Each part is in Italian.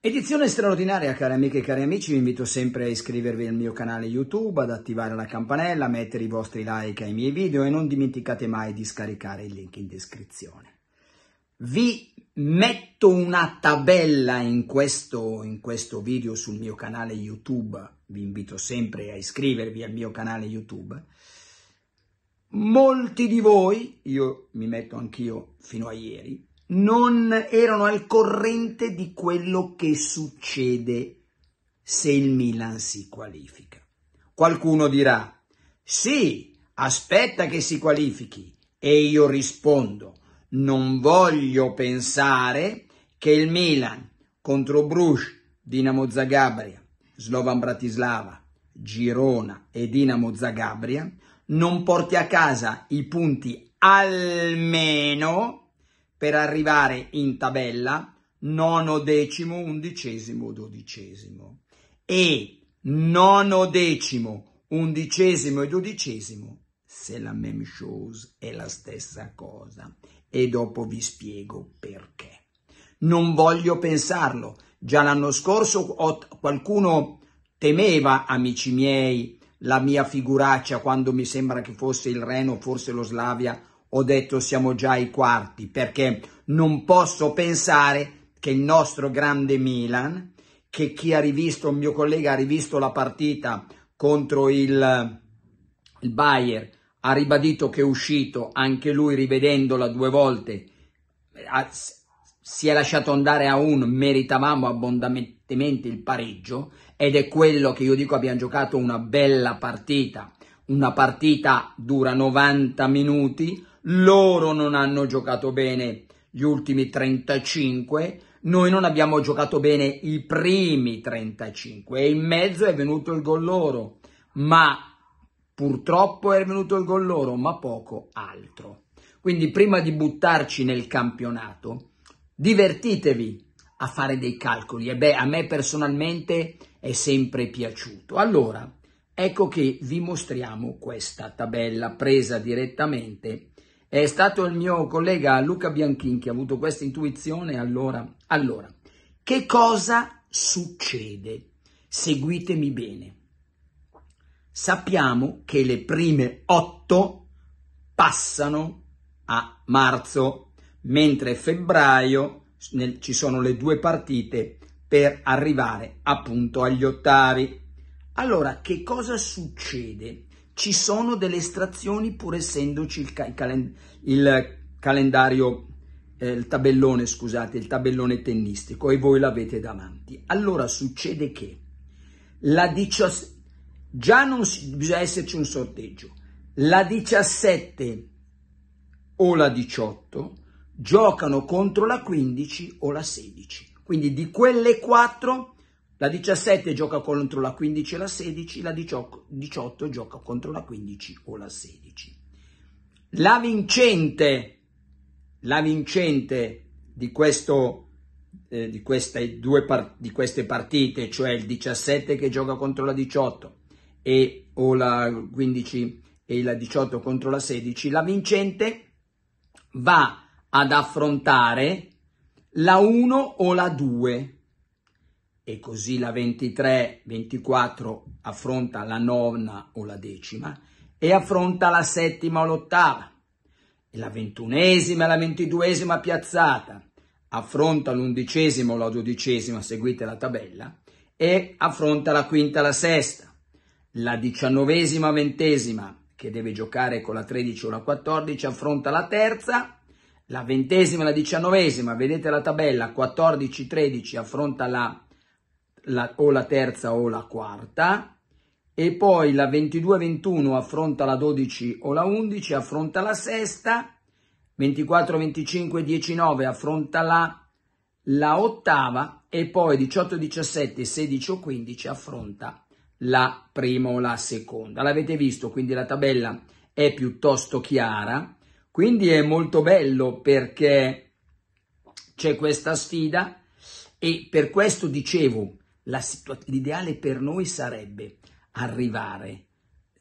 Edizione straordinaria, cari amiche e cari amici, vi invito sempre a iscrivervi al mio canale YouTube, ad attivare la campanella, a mettere i vostri like ai miei video e non dimenticate mai di scaricare il link in descrizione. Vi metto una tabella in questo, in questo video sul mio canale YouTube, vi invito sempre a iscrivervi al mio canale YouTube. Molti di voi, io mi metto anch'io fino a ieri, non erano al corrente di quello che succede se il Milan si qualifica. Qualcuno dirà, sì, aspetta che si qualifichi. E io rispondo, non voglio pensare che il Milan contro Bruges, Dinamo Zagabria, Slovan Bratislava, Girona e Dinamo Zagabria non porti a casa i punti almeno per arrivare in tabella nono, decimo, undicesimo, dodicesimo. E nono, decimo, undicesimo e dodicesimo, se la même chose è la stessa cosa. E dopo vi spiego perché. Non voglio pensarlo. Già l'anno scorso qualcuno temeva, amici miei, la mia figuraccia quando mi sembra che fosse il Reno, forse lo Slavia, ho detto siamo già ai quarti perché non posso pensare che il nostro grande Milan, che chi ha rivisto, il mio collega ha rivisto la partita contro il, il Bayer, ha ribadito che è uscito, anche lui rivedendola due volte, ha, si è lasciato andare a un, meritavamo abbondantemente il pareggio ed è quello che io dico abbiamo giocato una bella partita, una partita dura 90 minuti, loro non hanno giocato bene gli ultimi 35, noi non abbiamo giocato bene i primi 35 e in mezzo è venuto il gol loro, ma purtroppo è venuto il gol loro, ma poco altro. Quindi prima di buttarci nel campionato, divertitevi a fare dei calcoli e beh, a me personalmente è sempre piaciuto. Allora, ecco che vi mostriamo questa tabella presa direttamente è stato il mio collega Luca Bianchin che ha avuto questa intuizione. Allora, allora, che cosa succede? Seguitemi bene. Sappiamo che le prime otto passano a marzo, mentre febbraio nel, ci sono le due partite per arrivare appunto agli ottavi. Allora, che cosa succede? ci sono delle estrazioni pur essendoci il, ca- calen- il calendario, eh, il tabellone, scusate, il tabellone tennistico e voi l'avete davanti. Allora succede che la 17, già non si, bisogna esserci un sorteggio, la 17 o la 18 giocano contro la 15 o la 16. Quindi di quelle quattro la 17 gioca contro la 15 e la 16, la 18 gioca contro la 15 o la 16. La vincente, la vincente di, questo, eh, di, queste due par- di queste partite, cioè il 17 che gioca contro la 18 e o la 15 e la 18 contro la 16, la vincente va ad affrontare la 1 o la 2 e così la 23-24 affronta la nona o la decima e affronta la settima o l'ottava e la ventunesima e la ventiduesima piazzata affronta l'undicesima o la dodicesima, seguite la tabella, e affronta la quinta e la sesta. La diciannovesima ventesima, che deve giocare con la 13 o la 14, affronta la terza, la ventesima e la diciannovesima, vedete la tabella, 14-13 affronta la la, o la terza o la quarta, e poi la 22-21 affronta la 12 o la 11, affronta la sesta, 24-25-19 affronta la, la ottava e poi 18-17, 16 o 15 affronta la prima o la seconda. L'avete visto, quindi la tabella è piuttosto chiara, quindi è molto bello perché c'è questa sfida e per questo dicevo situa- l'ideale per noi sarebbe arrivare,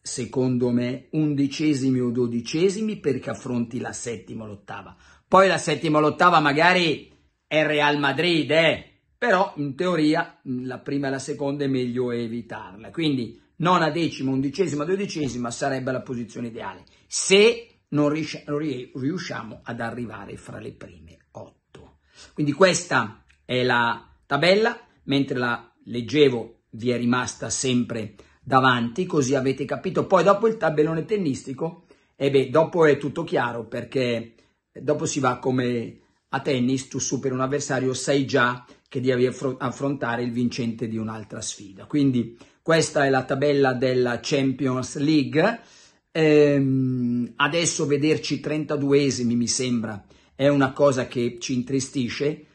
secondo me, undicesimi o dodicesimi perché affronti la settima o l'ottava. Poi la settima o l'ottava magari è Real Madrid, eh? però in teoria la prima e la seconda è meglio evitarla. Quindi nona decima, undicesima, dodicesima sarebbe la posizione ideale, se non riusciamo ad arrivare fra le prime otto. Quindi questa è la tabella, mentre la leggevo vi è rimasta sempre davanti, così avete capito. Poi dopo il tabellone tennistico, e beh, dopo è tutto chiaro perché dopo si va come a tennis, tu superi un avversario, sai già che devi affrontare il vincente di un'altra sfida. Quindi questa è la tabella della Champions League. Ehm, adesso vederci 32esimi mi sembra è una cosa che ci intristisce,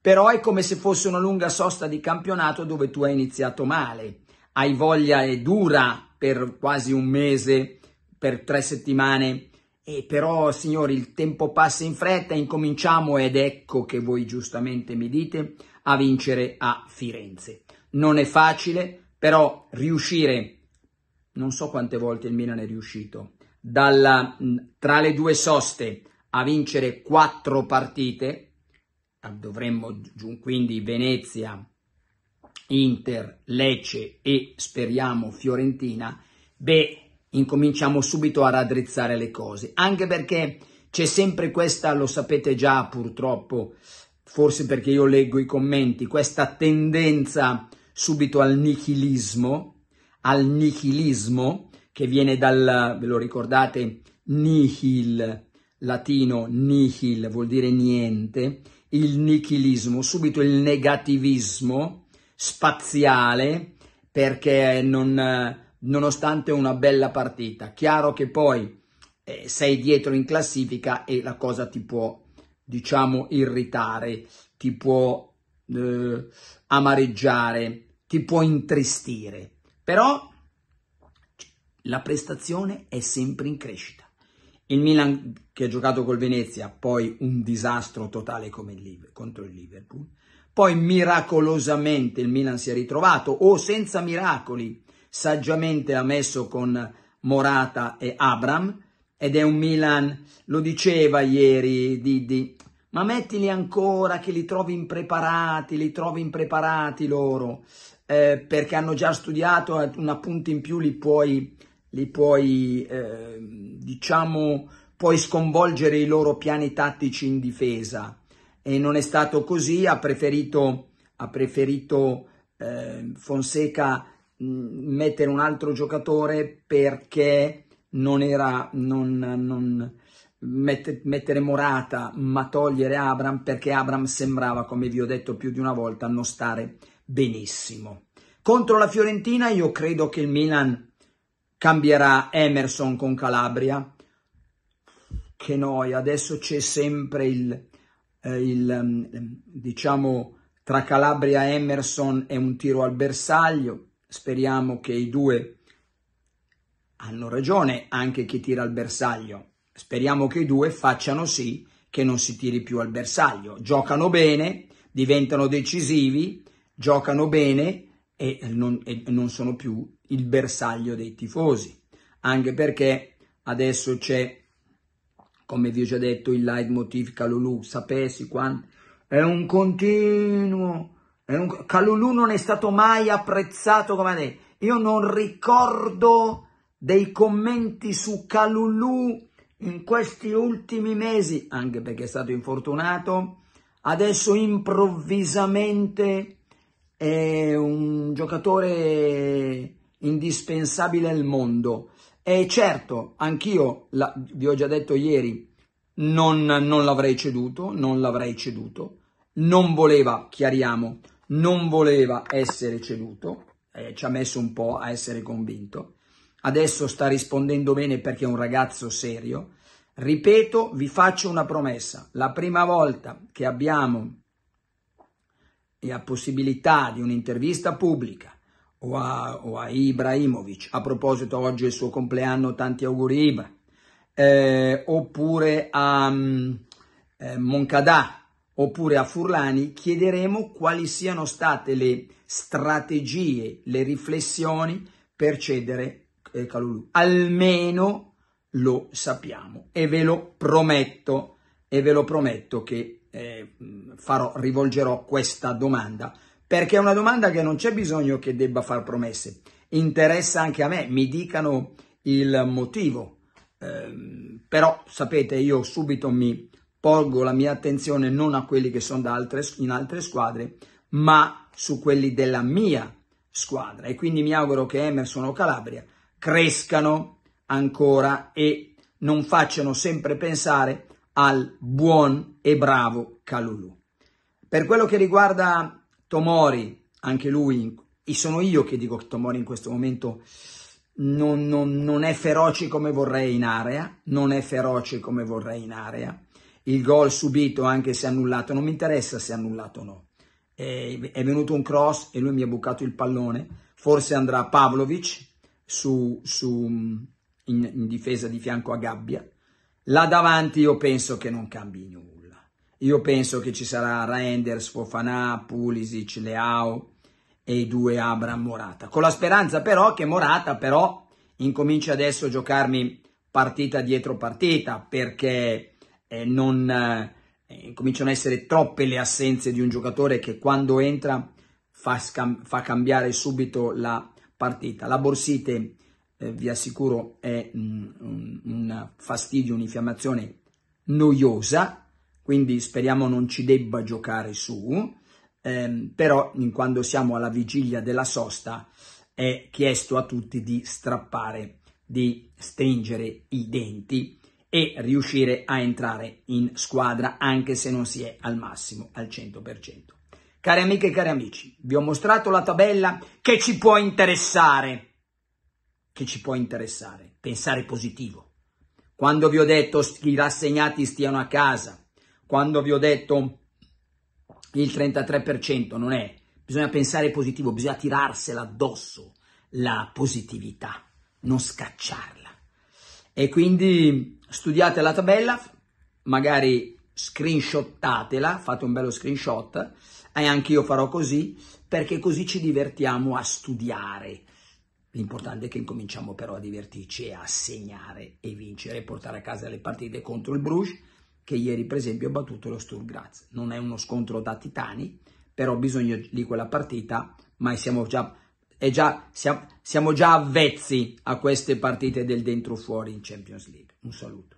però è come se fosse una lunga sosta di campionato dove tu hai iniziato male, hai voglia e dura per quasi un mese, per tre settimane, e però signori il tempo passa in fretta, incominciamo ed ecco che voi giustamente mi dite a vincere a Firenze. Non è facile, però riuscire, non so quante volte il Milan è riuscito, dalla, tra le due soste a vincere quattro partite, dovremmo quindi Venezia, Inter, Lecce e speriamo Fiorentina, beh, incominciamo subito a raddrizzare le cose, anche perché c'è sempre questa, lo sapete già purtroppo, forse perché io leggo i commenti, questa tendenza subito al nichilismo, al nichilismo che viene dal, ve lo ricordate, nihil, latino nihil vuol dire niente, il nichilismo, subito il negativismo spaziale perché non, nonostante una bella partita, chiaro che poi eh, sei dietro in classifica e la cosa ti può, diciamo, irritare, ti può eh, amareggiare, ti può intristire, però la prestazione è sempre in crescita. Il Milan che ha giocato col Venezia, poi un disastro totale come il, contro il Liverpool, poi miracolosamente il Milan si è ritrovato o senza miracoli, saggiamente ha messo con Morata e Abram ed è un Milan, lo diceva ieri Didi, ma mettili ancora che li trovi impreparati, li trovi impreparati loro eh, perché hanno già studiato, eh, un appunto in più li puoi, li puoi eh, diciamo, puoi sconvolgere i loro piani tattici in difesa. E non è stato così, ha preferito, ha preferito eh, Fonseca mh, mm, mettere un altro giocatore perché non era, non, non, mettere Morata ma togliere Abram perché Abram sembrava, come vi ho detto più di una volta, non stare benissimo. Contro la Fiorentina io credo che il Milan cambierà Emerson con Calabria, che noi adesso c'è sempre il, eh, il mm, diciamo tra Calabria e Emerson è un tiro al bersaglio, speriamo che i due hanno ragione anche chi tira al bersaglio, speriamo che i due facciano sì che non si tiri più al bersaglio, giocano bene, diventano decisivi, giocano bene e non, e non sono più il bersaglio dei tifosi, anche perché adesso c'è, come vi ho già detto, il leitmotiv Calulu, sapessi quanto è un continuo, è un, Calulu non è stato mai apprezzato come adesso, io non ricordo dei commenti su Calulu in questi ultimi mesi, anche perché è stato infortunato, adesso improvvisamente è un giocatore indispensabile al mondo. E certo, anch'io, la, vi ho già detto ieri, non, non l'avrei ceduto, non l'avrei ceduto, non voleva, chiariamo, non voleva essere ceduto, eh, ci ha messo un po' a essere convinto, adesso sta rispondendo bene perché è un ragazzo serio, Ripeto, vi faccio una promessa, la prima volta che abbiamo la possibilità di un'intervista pubblica o a, o a, Ibrahimovic, a proposito oggi è il suo compleanno, tanti auguri Ibra, eh, oppure a mm, eh, Moncadà, oppure a Furlani, chiederemo quali siano state le strategie, le riflessioni per cedere eh, Calulu. Almeno lo sappiamo e ve lo prometto, e ve lo prometto che eh, farò, rivolgerò questa domanda, perché è una domanda che non c'è bisogno che debba far promesse, interessa anche a me, mi dicano il motivo, eh, però sapete io subito mi porgo la mia attenzione non a quelli che sono altre, in altre squadre, ma su quelli della mia squadra. E quindi mi auguro che Emerson o Calabria crescano ancora e non facciano sempre pensare al buon e bravo Calulu. Per quello che riguarda Tomori, anche lui, e sono io che dico che Tomori in questo momento non, non, non è feroce come vorrei in area, non è feroce come vorrei in area. Il gol subito, anche se annullato, non mi interessa se annullato o no. È, è venuto un cross e lui mi ha bucato il pallone. Forse andrà Pavlovic su, su, in, in difesa di fianco a Gabbia Là davanti io penso che non cambi nulla. Io penso che ci sarà Reinders, Fofana, Pulisic, Leao e i due Abram Morata. Con la speranza però che Morata però incominci adesso a giocarmi partita dietro partita perché eh, non eh, cominciano a essere troppe le assenze di un giocatore che quando entra fa, fa cambiare subito la partita. La Borsite eh, vi assicuro è un, un, fastidio, un'infiammazione noiosa, quindi speriamo non ci debba giocare su, ehm, però quando siamo alla vigilia della sosta è chiesto a tutti di strappare, di stringere i denti e riuscire a entrare in squadra anche se non si è al massimo, al 100%. Cari amiche e cari amici, vi ho mostrato la tabella che ci può interessare che ci può interessare, pensare positivo. Quando vi ho detto i rassegnati stiano a casa, quando vi ho detto il 33% non è, bisogna pensare positivo, bisogna tirarsela addosso la positività, non scacciarla. E quindi studiate la tabella, magari screenshottatela, fate un bello screenshot e anche io farò così perché così ci divertiamo a studiare L'importante è che incominciamo però a divertirci e a segnare e vincere e portare a casa le partite contro il Bruges, che ieri per esempio ha battuto lo Sturm Graz. Non è uno scontro da titani, però bisogna di quella partita, ma siamo già, già, siamo, siamo già avvezzi a queste partite del dentro fuori in Champions League. Un saluto.